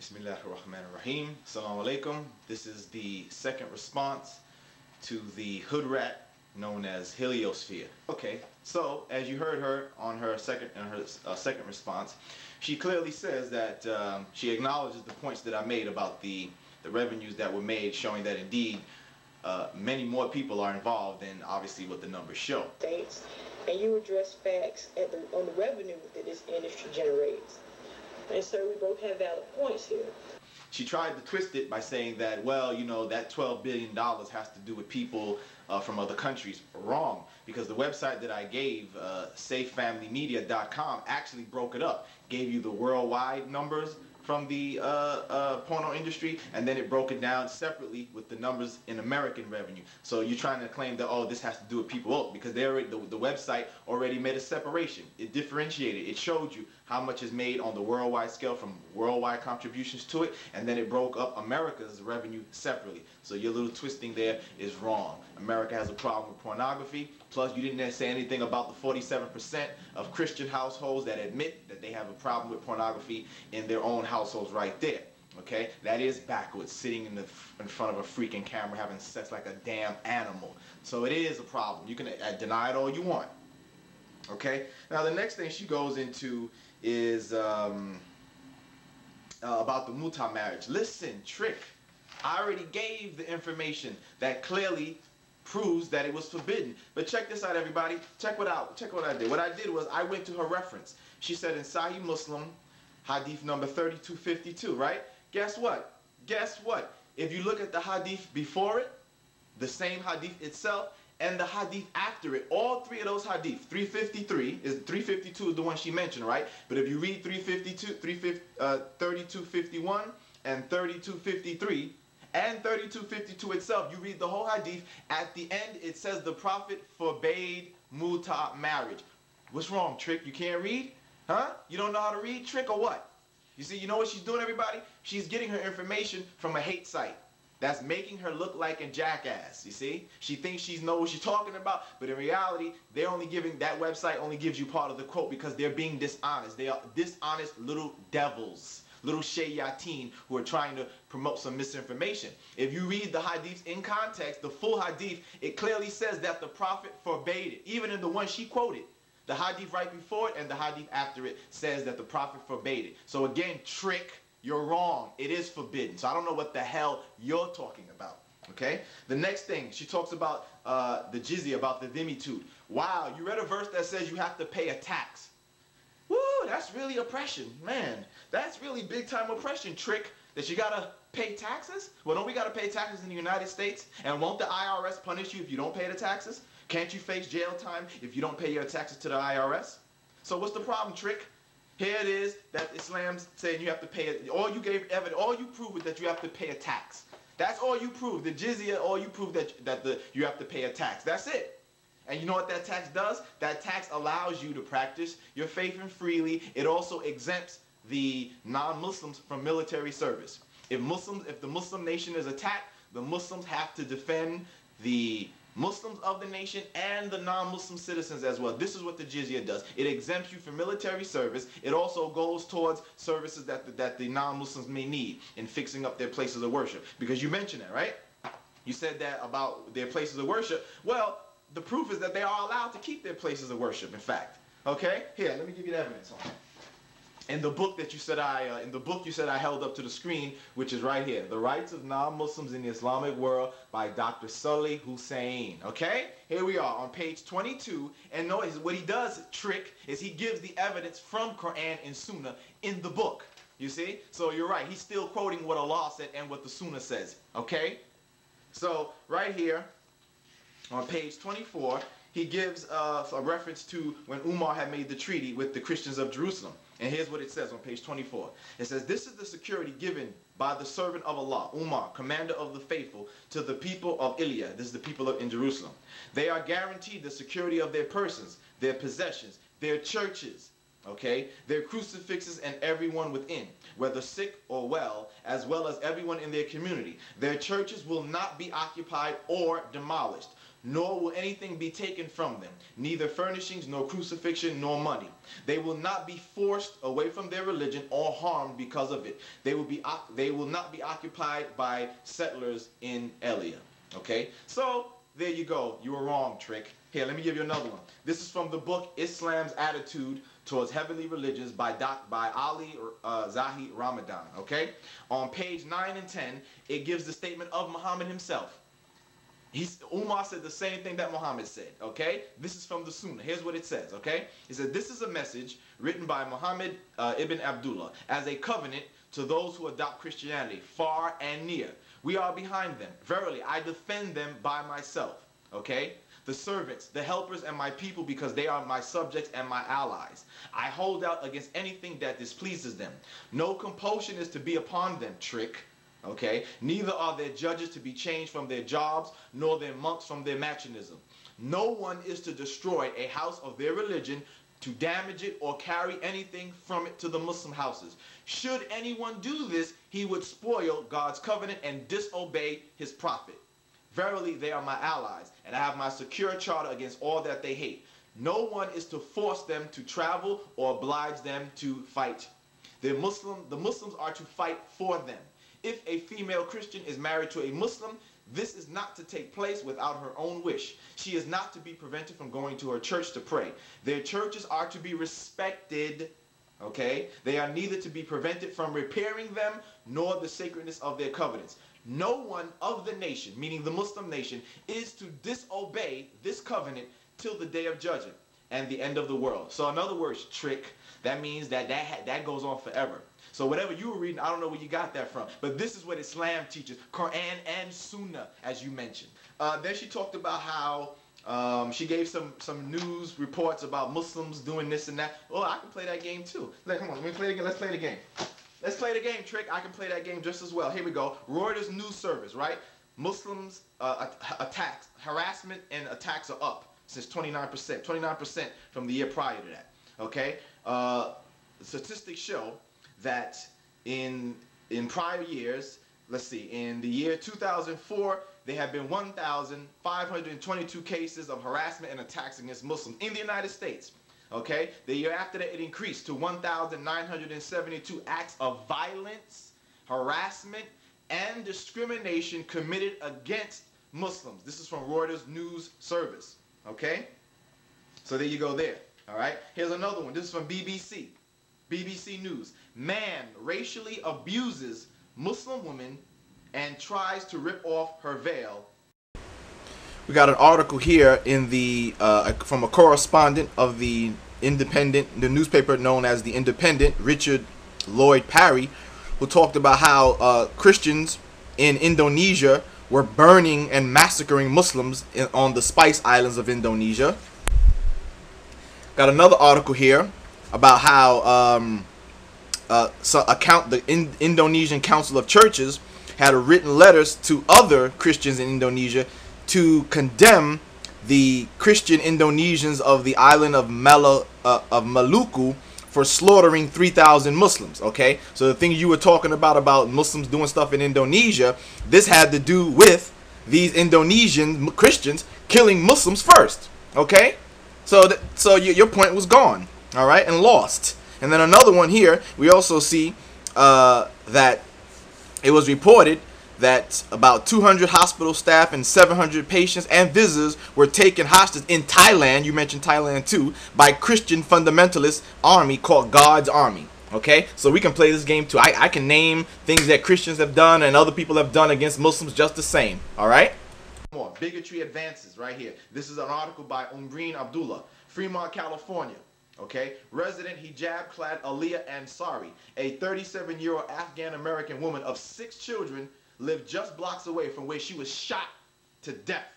Bismillah ar-Rahman ar-Rahim. Assalamu alaikum. This is the second response to the hood rat known as heliosphere. Okay, so as you heard her on her second in her uh, second response, she clearly says that um, she acknowledges the points that I made about the the revenues that were made, showing that indeed uh, many more people are involved than obviously what the numbers show. States, and you address facts the, on the revenue that this industry generates. And so we both have valid points here. She tried to twist it by saying that, well, you know, that $12 billion has to do with people uh, from other countries. Wrong, because the website that I gave, uh, safefamilymedia.com, actually broke it up. Gave you the worldwide numbers from the uh, uh, porno industry, and then it broke it down separately with the numbers in American revenue. So you're trying to claim that oh this has to do with people oh, because they already, the, the website already made a separation. It differentiated. It showed you how much is made on the worldwide scale from worldwide contributions to it, and then it broke up America's revenue separately. So your little twisting there is wrong. America has a problem with pornography. Plus, you didn't say anything about the 47% of Christian households that admit that they have a problem with pornography in their own households right there. Okay, that is backwards, sitting in the in front of a freaking camera having sex like a damn animal. So it is a problem. You can uh, deny it all you want. Okay. Now the next thing she goes into is um, uh, about the muta marriage. Listen, trick. I already gave the information that clearly proves that it was forbidden. But check this out, everybody. Check what out. Check what I did. What I did was I went to her reference. She said in Sahih Muslim, Hadith number 3252, right? Guess what? Guess what? If you look at the Hadith before it, the same Hadith itself, and the hadith after it, all three of those hadith, 353 is 352 is the one she mentioned, right? But if you read 352, 350, uh, 3251 and 3253 and 3252 itself, you read the whole hadith. At the end, it says the prophet forbade muta marriage. What's wrong, Trick? You can't read? Huh? You don't know how to read, Trick, or what? You see, you know what she's doing, everybody? She's getting her information from a hate site. That's making her look like a jackass, you see? She thinks she knows what she's talking about, but in reality, they're only giving, that website only gives you part of the quote because they're being dishonest. They are dishonest little devils, little shayateen who are trying to promote some misinformation. If you read the hadiths in context, the full hadith, it clearly says that the prophet forbade it, even in the one she quoted. The hadith right before it and the hadith after it says that the prophet forbade it. So again, trick you're wrong. It is forbidden. So I don't know what the hell you're talking about. Okay? The next thing, she talks about uh, the jizya, about the dhimmitude. Wow, you read a verse that says you have to pay a tax. Woo, that's really oppression. Man, that's really big time oppression trick that you gotta pay taxes? Well, don't we gotta pay taxes in the United States? And won't the IRS punish you if you don't pay the taxes? Can't you face jail time if you don't pay your taxes to the IRS? So what's the problem, Trick? Here it is that Islam's saying you have to pay it. All you gave evidence, all you proved is that you have to pay a tax. That's all you proved. The jizya, all you proved that that the you have to pay a tax. That's it. And you know what that tax does? That tax allows you to practice your faith and freely. It also exempts the non-Muslims from military service. If Muslims, if the Muslim nation is attacked, the Muslims have to defend the Muslims of the nation and the non-Muslim citizens as well. This is what the jizya does. It exempts you from military service. It also goes towards services that the, that the non-Muslims may need in fixing up their places of worship. Because you mentioned that, right? You said that about their places of worship. Well, the proof is that they are allowed to keep their places of worship, in fact. Okay? Here, let me give you the evidence on it in the book that you said I uh, in the book you said I held up to the screen, which is right here, The Rights of Non-Muslims in the Islamic World by Dr. Salih Hussein. Okay, here we are on page 22, and notice what he does trick is he gives the evidence from Quran and Sunnah in the book. You see, so you're right. He's still quoting what Allah said and what the Sunnah says. Okay, so right here on page 24 he gives uh, a reference to when Umar had made the treaty with the Christians of Jerusalem. And here's what it says on page 24. It says, This is the security given by the servant of Allah, Umar, commander of the faithful, to the people of Ilya. This is the people of, in Jerusalem. They are guaranteed the security of their persons, their possessions, their churches, okay, their crucifixes and everyone within, whether sick or well, as well as everyone in their community. Their churches will not be occupied or demolished nor will anything be taken from them, neither furnishings, nor crucifixion, nor money. They will not be forced away from their religion or harmed because of it. They will be they will not be occupied by settlers in Elia. Okay? So there you go. You were wrong, Trick. Here, let me give you another one. This is from the book Islam's Attitude Towards Heavenly Religions by Doc, by Ali uh, Zahi Ramadan. Okay? On page 9 and 10, it gives the statement of Muhammad himself. He's, Umar said the same thing that Muhammad said, okay? This is from the Sunnah. Here's what it says, okay? He said, This is a message written by Muhammad uh, ibn Abdullah as a covenant to those who adopt Christianity, far and near. We are behind them. Verily, I defend them by myself, okay? The servants, the helpers, and my people because they are my subjects and my allies. I hold out against anything that displeases them. No compulsion is to be upon them, trick. Okay? Neither are their judges to be changed from their jobs, nor their monks from their machinism. No one is to destroy a house of their religion, to damage it, or carry anything from it to the Muslim houses. Should anyone do this, he would spoil God's covenant and disobey his prophet. Verily, they are my allies, and I have my secure charter against all that they hate. No one is to force them to travel or oblige them to fight. The Muslim, the Muslims are to fight for them. If a female Christian is married to a Muslim, this is not to take place without her own wish. She is not to be prevented from going to her church to pray. Their churches are to be respected. Okay? They are neither to be prevented from repairing them nor the sacredness of their covenants. No one of the nation, meaning the Muslim nation, is to disobey this covenant till the day of judgment and the end of the world. So in other words, trick, that means that that, that goes on forever. So whatever you were reading, I don't know where you got that from. But this is what Islam teaches, Quran and Sunnah, as you mentioned. Uh, then she talked about how um, she gave some some news reports about Muslims doing this and that. Oh, I can play that game too. Let, come on, let me play the game. Let's play the game. Let's play the game, Trick. I can play that game just as well. Here we go. Reuters news service, right? Muslims uh, attacks, harassment and attacks are up since 29%. 29% from the year prior to that. Okay? Uh, statistics show that in in prior years, let's see, in the year 2004, there have been 1,522 cases of harassment and attacks against Muslims in the United States. Okay, the year after that, it increased to 1,972 acts of violence, harassment, and discrimination committed against Muslims. This is from Reuters News Service. Okay, so there you go there. All right, here's another one. This is from BBC. BBC News. Man racially abuses Muslim woman and tries to rip off her veil. We got an article here in the uh, from a correspondent of the Independent, the newspaper known as the Independent, Richard Lloyd Parry, who talked about how uh, Christians in Indonesia were burning and massacring Muslims in, on the Spice Islands of Indonesia. Got another article here about how um, uh, so account the in Indonesian Council of Churches had written letters to other Christians in Indonesia to condemn the Christian Indonesians of the island of Mala, uh, of Maluku for slaughtering 3,000 Muslims. Okay, so the thing you were talking about about Muslims doing stuff in Indonesia, this had to do with these Indonesian Christians killing Muslims first. Okay, so so your point was gone all right, and lost. And then another one here, we also see uh, that it was reported that about 200 hospital staff and 700 patients and visitors were taken hostage in Thailand, you mentioned Thailand too, by Christian fundamentalist army called God's Army. Okay, so we can play this game too. I, I can name things that Christians have done and other people have done against Muslims just the same. All right? More bigotry advances right here. This is an article by Umbreen Abdullah, Fremont, California. Okay, resident hijab-clad Aliyah Ansari, a 37-year-old Afghan-American woman of six children, lived just blocks away from where she was shot to death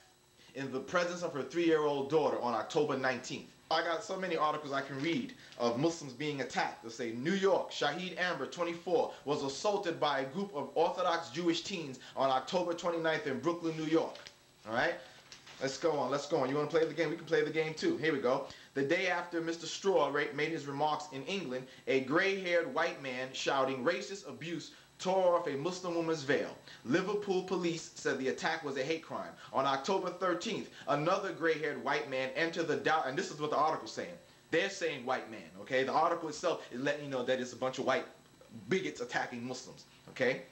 in the presence of her three-year-old daughter on October 19th. I got so many articles I can read of Muslims being attacked. They'll say New York, Shahid Amber, 24, was assaulted by a group of Orthodox Jewish teens on October 29th in Brooklyn, New York. All right? Let's go on. Let's go on. You want to play the game? We can play the game too. Here we go. The day after Mr. Straw made his remarks in England, a gray haired white man shouting racist abuse tore off a Muslim woman's veil. Liverpool police said the attack was a hate crime. On October 13th, another gray-haired white man entered the doubt, and this is what the article's saying. They're saying white man, okay? The article itself is letting you know that it's a bunch of white bigots attacking Muslims, okay?